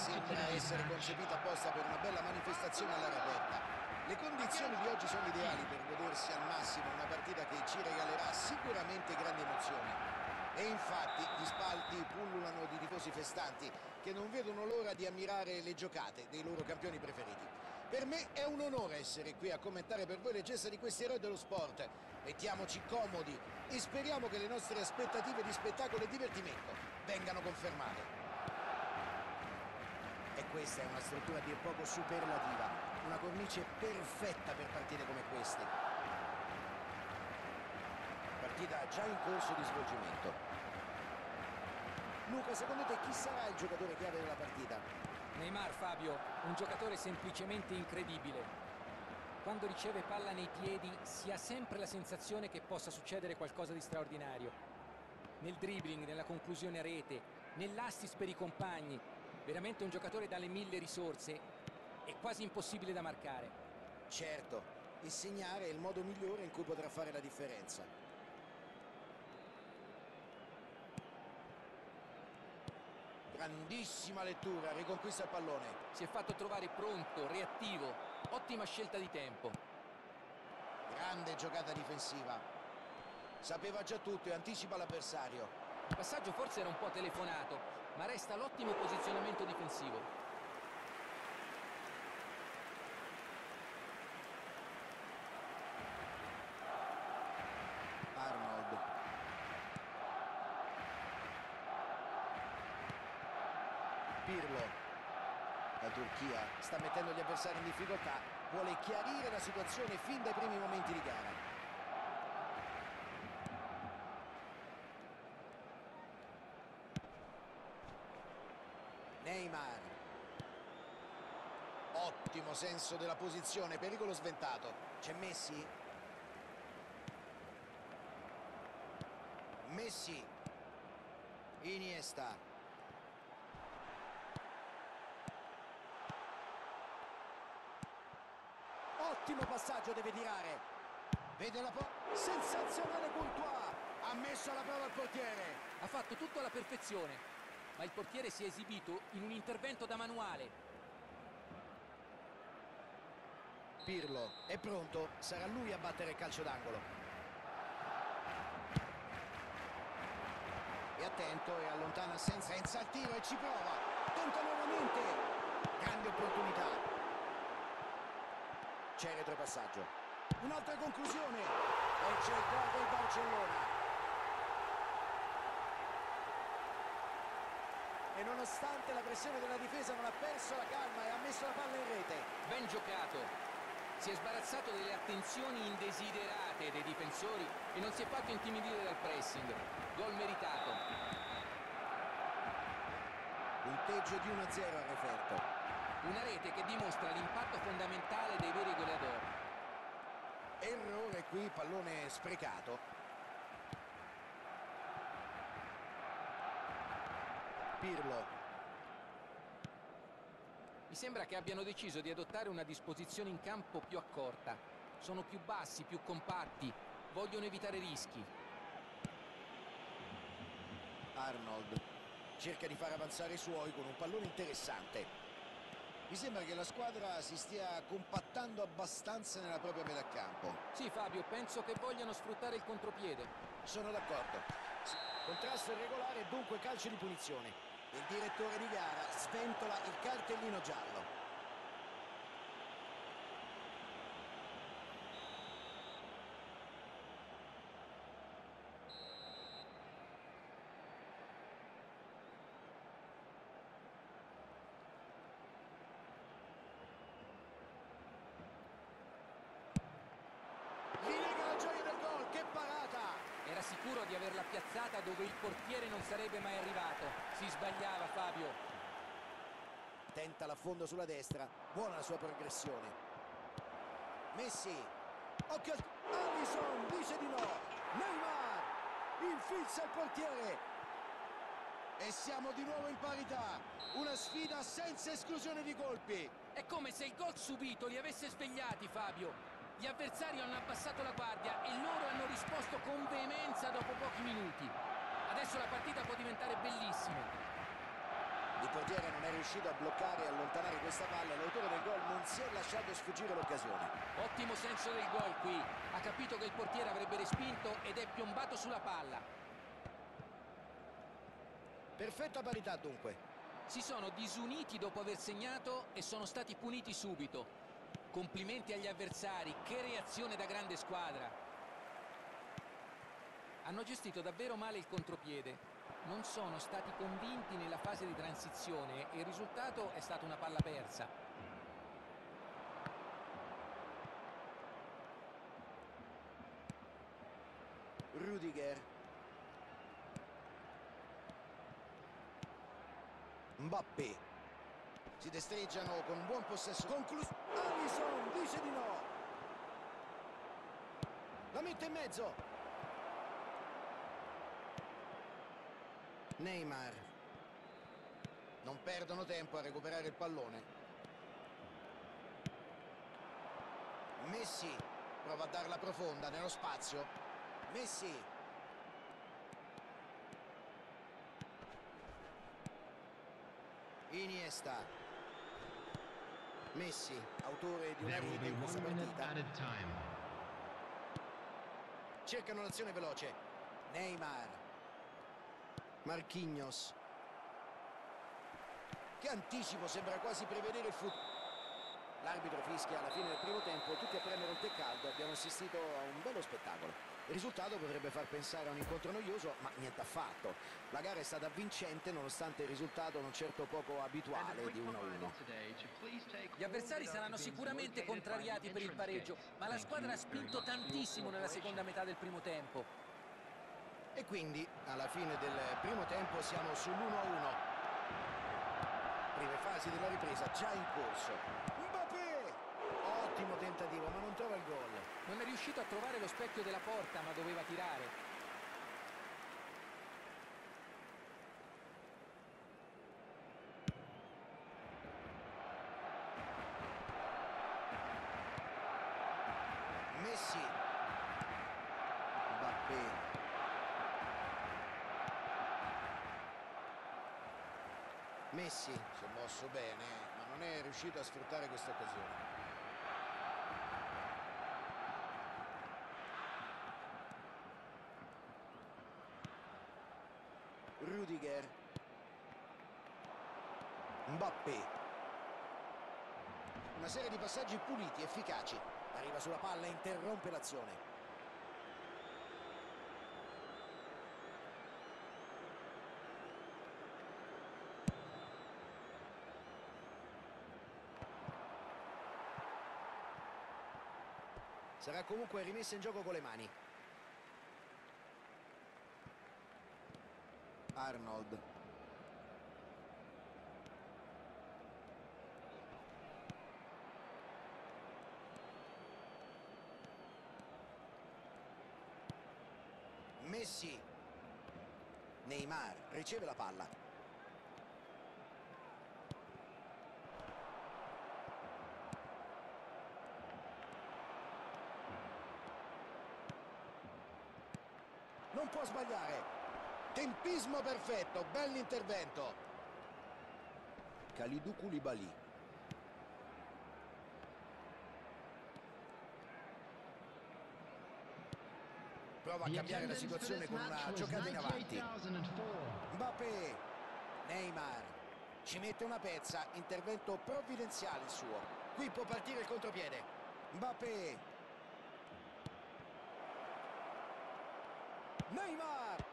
Sembra essere concepita apposta per una bella manifestazione all'aria aperta. Le condizioni di oggi sono ideali per godersi al massimo una partita che ci regalerà sicuramente grandi emozioni. E infatti gli spalti pullulano di tifosi festanti che non vedono l'ora di ammirare le giocate dei loro campioni preferiti. Per me è un onore essere qui a commentare per voi le gesta di questi eroi dello sport. Mettiamoci comodi e speriamo che le nostre aspettative di spettacolo e divertimento vengano confermate. E questa è una struttura a dir poco superlativa, una cornice perfetta per partite come queste. Partita già in corso di svolgimento. Luca, secondo te chi sarà il giocatore chiave della partita? Neymar Fabio, un giocatore semplicemente incredibile. Quando riceve palla nei piedi si ha sempre la sensazione che possa succedere qualcosa di straordinario. Nel dribbling, nella conclusione a rete, nell'assist per i compagni, veramente un giocatore dalle mille risorse, è quasi impossibile da marcare. Certo, e segnare è il modo migliore in cui potrà fare la differenza. Grandissima lettura, riconquista il pallone. Si è fatto trovare pronto, reattivo, ottima scelta di tempo. Grande giocata difensiva. Sapeva già tutto e anticipa l'avversario. Il passaggio forse era un po' telefonato, ma resta l'ottimo posizionamento difensivo. Arnold. Pirlo. La Turchia sta mettendo gli avversari in difficoltà, vuole chiarire la situazione fin dai primi momenti di gara. Neymar. Ottimo senso della posizione, pericolo sventato. C'è Messi? Messi. Iniesta. Ottimo passaggio deve tirare. Vede la po... Sensazionale Courtois. Ha messo alla prova il portiere. Ha fatto tutto alla perfezione, ma il portiere si è esibito in un intervento da manuale. Pirlo è pronto, sarà lui a battere il calcio d'angolo. È attento e allontana senza, senza il tiro e ci prova. Tenta nuovamente. Grande opportunità. C'è il retropassaggio. Un'altra conclusione. E c'è il gol del Barcellona. E nonostante la pressione della difesa non ha perso la calma e ha messo la palla in rete. Ben giocato. Si è sbarazzato delle attenzioni indesiderate dei difensori e non si è fatto intimidire dal pressing. Gol meritato. Punteggio di 1-0 al referto. Una rete che dimostra l'impatto fondamentale dei veri goleador. Errore qui, pallone sprecato. Pirlo. Mi sembra che abbiano deciso di adottare una disposizione in campo più accorta. Sono più bassi, più compatti, vogliono evitare rischi. Arnold cerca di far avanzare i suoi con un pallone interessante. Mi sembra che la squadra si stia compattando abbastanza nella propria metà campo. Sì Fabio, penso che vogliano sfruttare il contropiede. Sono d'accordo. Contrasto irregolare e dunque calcio di punizione. Il direttore di gara sventola il cartellino giallo. Gli nega la gioia del gol, che parata! Era sicuro di averla piazzata dove il portiere non sarebbe mai arrivato. Si sbagliava Fabio. Tenta l'affondo sulla destra, buona la sua progressione. Messi, occhio al... Allison dice di no, Neymar, infilza il portiere. E siamo di nuovo in parità, una sfida senza esclusione di colpi. È come se il gol subito li avesse svegliati Fabio. Gli avversari hanno abbassato la guardia e loro hanno risposto con veemenza dopo pochi minuti. Adesso la partita può diventare bellissima. Di portiere non è riuscito a bloccare e allontanare questa palla, l'autore del gol non si è lasciato sfuggire l'occasione. Ottimo senso del gol qui. Ha capito che il portiere avrebbe respinto ed è piombato sulla palla. Perfetta parità dunque. Si sono disuniti dopo aver segnato e sono stati puniti subito. Complimenti agli avversari, che reazione da grande squadra. Hanno gestito davvero male il contropiede. Non sono stati convinti nella fase di transizione e il risultato è stata una palla persa. Rudiger. Mbappé. Si destreggiano con buon possesso. Conclusione. Alisson dice di no. La mette in mezzo. Neymar. Non perdono tempo a recuperare il pallone. Messi prova a darla profonda nello spazio. Messi. Iniesta. Messi, autore di una rete in questa partita. Cercano l'azione veloce. Neymar. Marquinhos. Che anticipo, sembra quasi prevedere il futuro. L'arbitro fischia alla fine del primo tempo, tutti a prendere un tè caldo, abbiamo assistito a un bello spettacolo. Il risultato potrebbe far pensare a un incontro noioso, ma niente affatto. La gara è stata vincente nonostante il risultato non certo poco abituale di 1-1. Gli avversari saranno sicuramente contrariati per il pareggio, ma la squadra ha spinto tantissimo nella seconda metà del primo tempo. E quindi alla fine del primo tempo siamo sull'1-1. Prime fasi della ripresa già in corso. Mbappé! Ottimo tentativo, ma non trova il gol. Non è riuscito a trovare lo specchio della porta, ma doveva tirare. Messi. Mbappé. Messi si è mosso bene, ma non è riuscito a sfruttare questa occasione. Rudiger. Mbappé. Una serie di passaggi puliti, efficaci. Arriva sulla palla e interrompe l'azione. Sarà comunque rimessa in gioco con le mani. Arnold. Messi. Neymar riceve la palla. Non può sbagliare. Tempismo perfetto, bell'intervento. Kalidou Koulibaly. Prova a cambiare la situazione con una giocata in avanti. 98,004. Mbappé, Neymar, ci mette una pezza, intervento provvidenziale il suo. Qui può partire il contropiede. Mbappé. Neymar.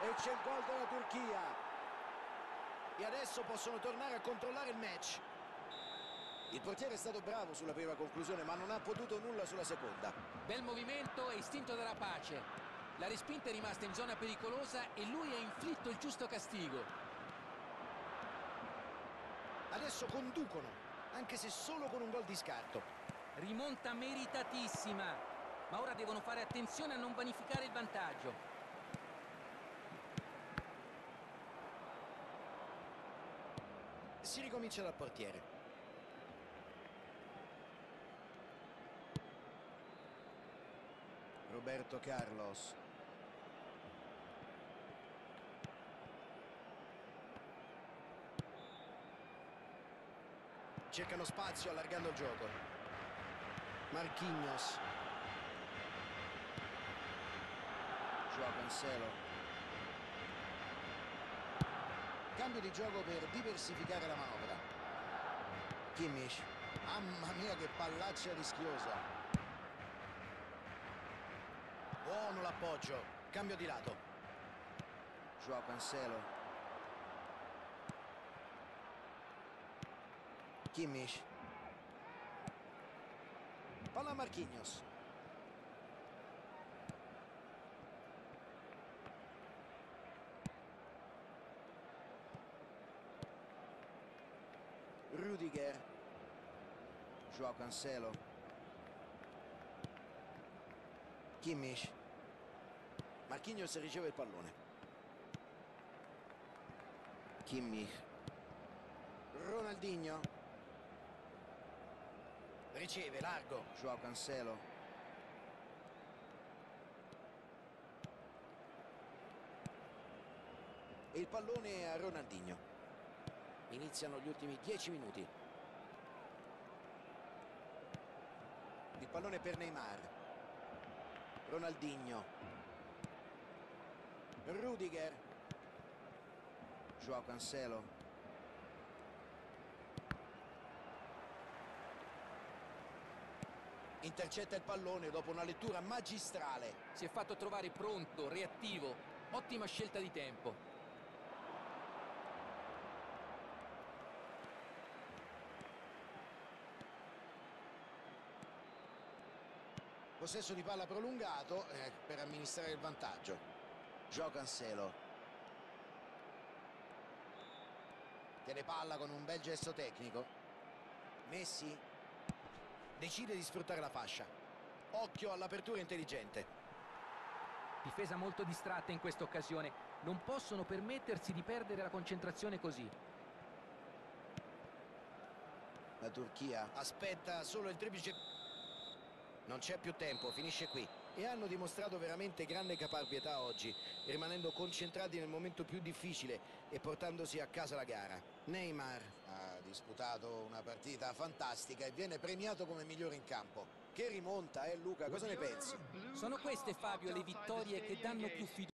E c'è il gol della Turchia. E adesso possono tornare a controllare il match. Il portiere è stato bravo sulla prima conclusione, ma non ha potuto nulla sulla seconda. Bel movimento e istinto della pace. La respinta è rimasta in zona pericolosa e lui ha inflitto il giusto castigo. Adesso conducono, anche se solo con un gol di scarto. Rimonta meritatissima, ma ora devono fare attenzione a non vanificare il vantaggio. si ricomincia dal portiere. Roberto Carlos. Cercano spazio allargando il gioco. Marquinhos. Joao Cancelo. Cambio di gioco per diversificare la manovra. Kimmich. Mamma mia che pallaccia rischiosa. Buono l'appoggio. Cambio di lato. Joao Cancelo. Kimmich. Palla Marquinhos. Rudiger. Joao Cancelo. Kimmich. Marquinhos riceve il pallone. Kimmich. Ronaldinho. Riceve largo. Joao Cancelo. E il pallone a Ronaldinho. Iniziano gli ultimi 10 minuti. Il pallone per Neymar. Ronaldinho. Rudiger. Joao Cancelo. Intercetta il pallone dopo una lettura magistrale. Si è fatto trovare pronto, reattivo. Ottima scelta di tempo. Possesso di palla prolungato eh, per amministrare il vantaggio. Joao Cancelo. Tiene palla con un bel gesto tecnico. Messi decide di sfruttare la fascia. Occhio all'apertura intelligente. Difesa molto distratta in questa occasione. Non possono permettersi di perdere la concentrazione così. La Turchia aspetta solo il triplice... Non c'è più tempo, finisce qui. E hanno dimostrato veramente grande caparbietà oggi, rimanendo concentrati nel momento più difficile e portandosi a casa la gara. Neymar ha disputato una partita fantastica e viene premiato come migliore in campo. Che rimonta, eh Luca? Cosa ne pensi? Sono queste, Fabio, le vittorie che danno più fiducia.